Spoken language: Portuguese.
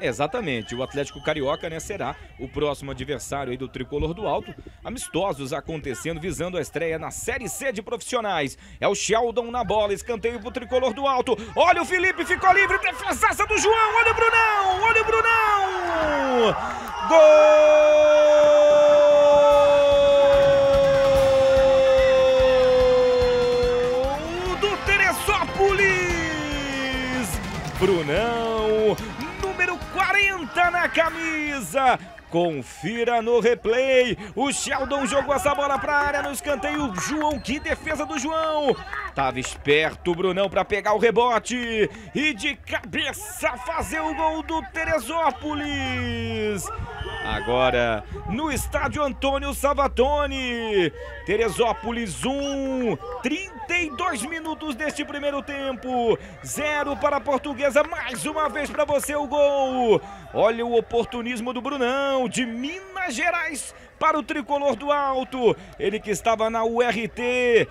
Exatamente, o Atlético Carioca né, será o próximo adversário do Tricolor do Alto. Amistosos acontecendo, visando a estreia na Série C de profissionais. É o Sheldon na bola, escanteio pro Tricolor do Alto. Olha o Felipe, ficou livre, defesaça do João, olha o Brunão, olha o Brunão! Gol! Brunão, número 40 na camisa. Confira no replay. O Sheldon jogou essa bola para a área no escanteio. João, que defesa do João. Tava esperto o Brunão para pegar o rebote e de cabeça fazer o gol do Teresópolis. Agora no estádio Antônio Savatoni. Teresópolis 1, 32 minutos deste primeiro tempo. Zero para a Portuguesa. Mais uma vez para você o gol. Olha o oportunismo do Brunão de Minas Gerais para o tricolor do alto. Ele que estava na URT